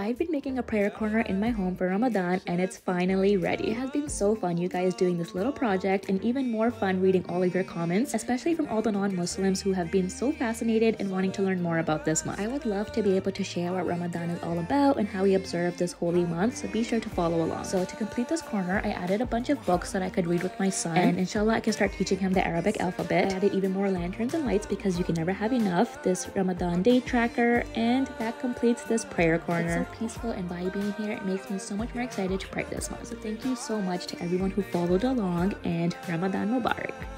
I've been making a prayer corner in my home for Ramadan and it's finally ready. It has been so fun you guys doing this little project and even more fun reading all of your comments, especially from all the non-Muslims who have been so fascinated and wanting to learn more about this month. I would love to be able to share what Ramadan is all about and how we observe this holy month, so be sure to follow along. So to complete this corner, I added a bunch of books that I could read with my son and inshallah I can start teaching him the Arabic alphabet. I added even more lanterns and lights because you can never have enough, this Ramadan day tracker, and that completes this prayer corner. Peaceful and vibing in here. It makes me so much more excited to this month. So thank you so much to everyone who followed along and Ramadan Mubarak.